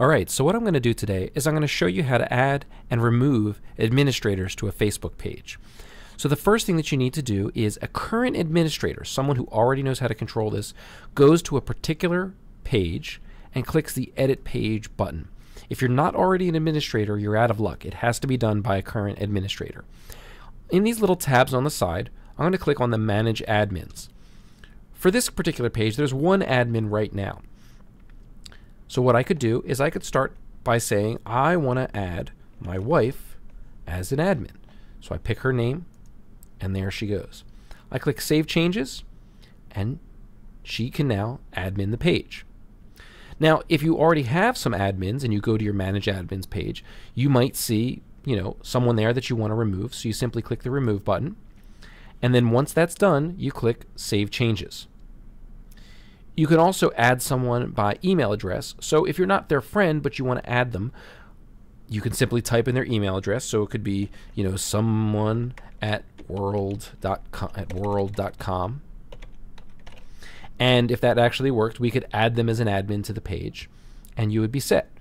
Alright, so what I'm going to do today is I'm going to show you how to add and remove administrators to a Facebook page. So the first thing that you need to do is a current administrator, someone who already knows how to control this, goes to a particular page and clicks the Edit Page button. If you're not already an administrator, you're out of luck. It has to be done by a current administrator. In these little tabs on the side, I'm going to click on the Manage Admins. For this particular page, there's one admin right now. So what I could do is I could start by saying I want to add my wife as an admin. So I pick her name and there she goes. I click Save Changes and she can now admin the page. Now, if you already have some admins and you go to your Manage Admins page, you might see, you know, someone there that you want to remove. So you simply click the Remove button. And then once that's done, you click Save Changes. You can also add someone by email address. So if you're not their friend, but you want to add them, you can simply type in their email address. So it could be, you know, someone at world.com at world.com. And if that actually worked, we could add them as an admin to the page and you would be set.